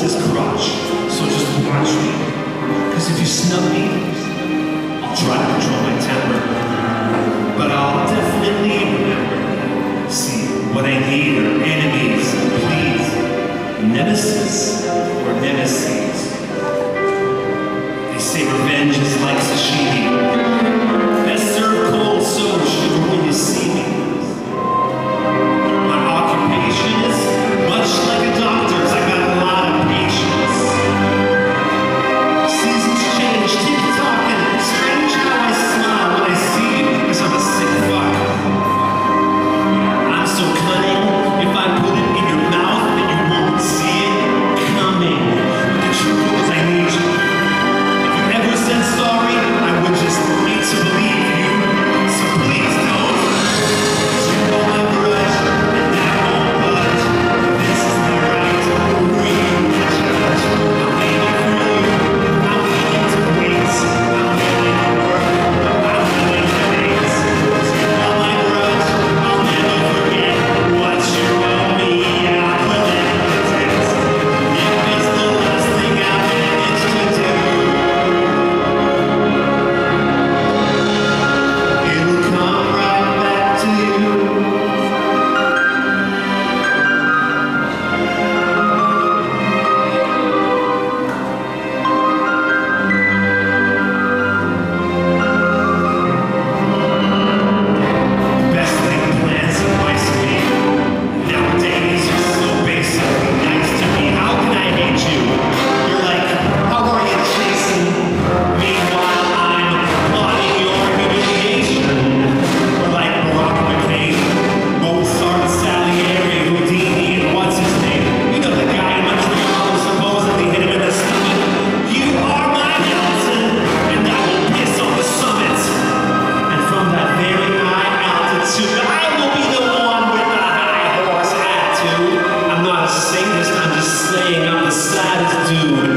his crotch. So just watch me. Because if you snub me, I'll try to control my do